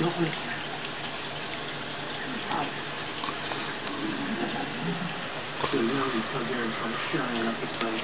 Don't. So now we come here and try to shine up the place.